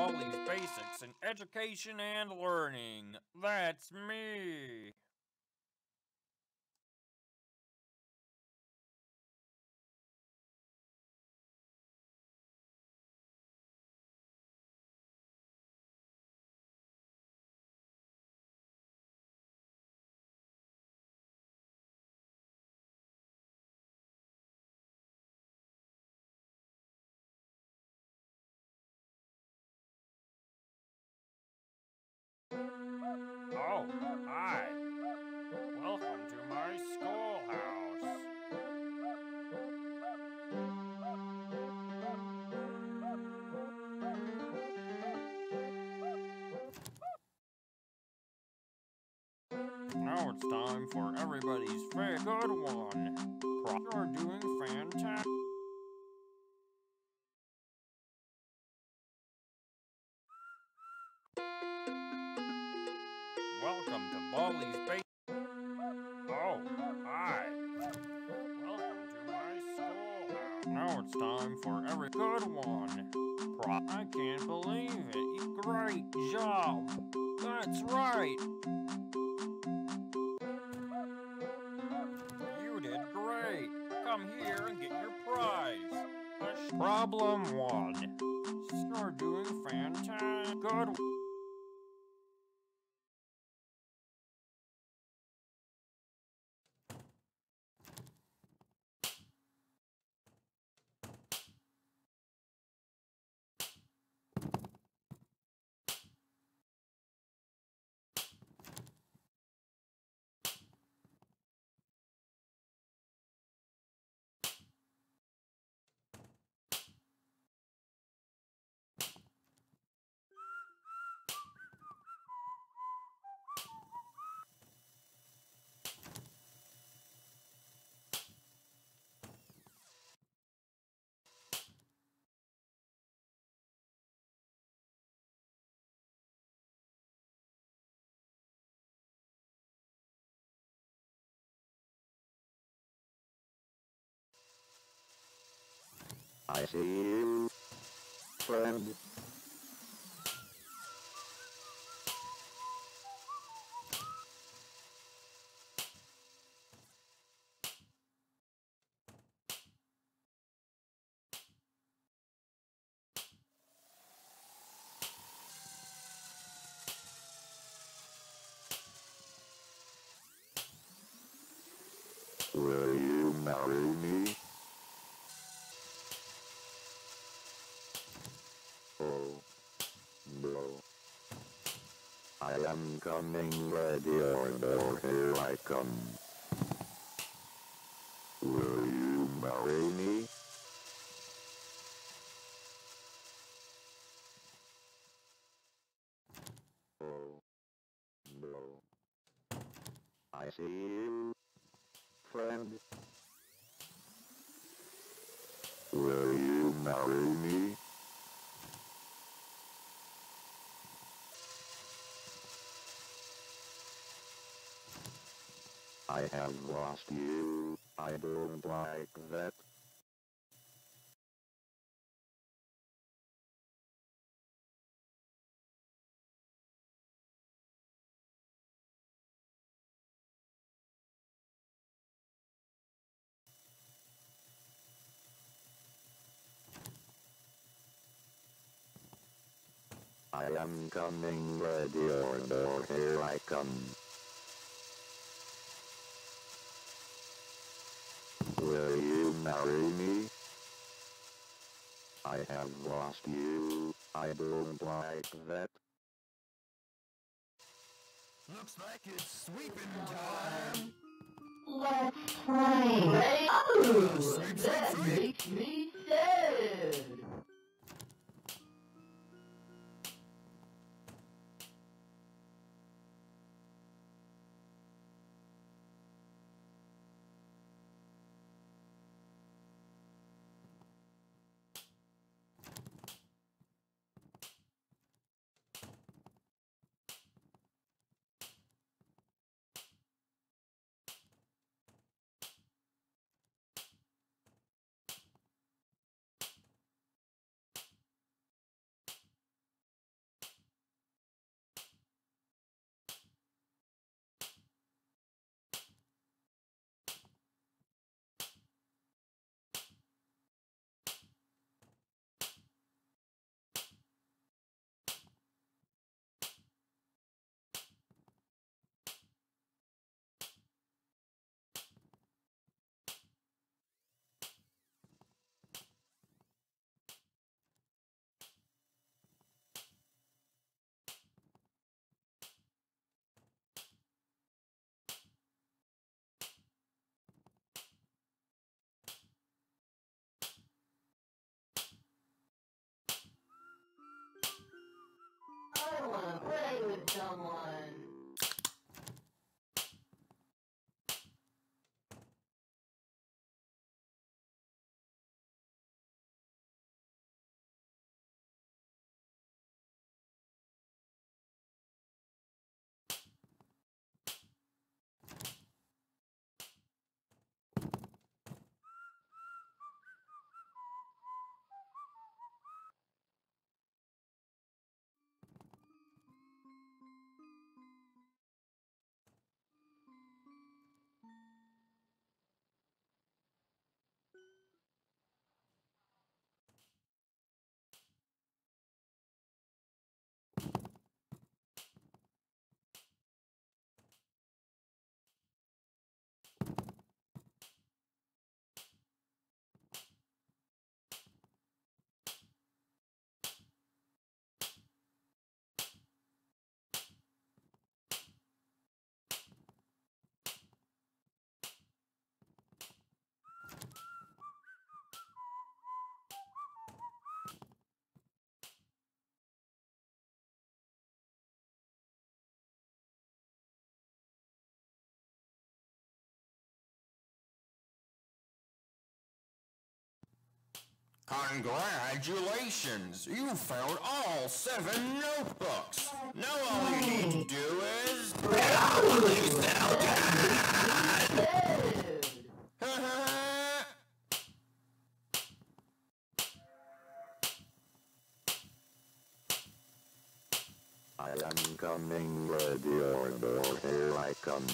Baldi's Basics in Education and Learning. That's me. Oh, hi. Welcome to my schoolhouse. Now it's time for everybody's favorite good one. You're doing fantastic. It's time for every good one. Pro I can't believe it. Great job. That's right. You did great. Come here and get your prize. Problem one. You're doing fantastic. Good. I see you, friend. Will you marry me? Am coming, ready or no, here I come. Will you marry me? Oh. I see you, friend. Will you marry me? I have lost you. I don't like that. I am coming, ready or no, here I come. Will you marry me? I have lost you. I don't like that. Looks like it's sweeping time. Let's play. Oh, that makes me sad. Someone. Congratulations! You found all seven notebooks! Now all you need to do is... I am coming, ready or here I come.